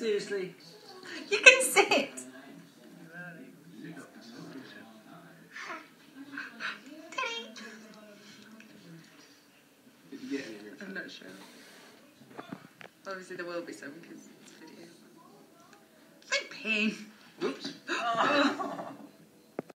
Seriously. You can sit. it. I'm not sure. Obviously, there will be some because it's video. Like pain. Oops.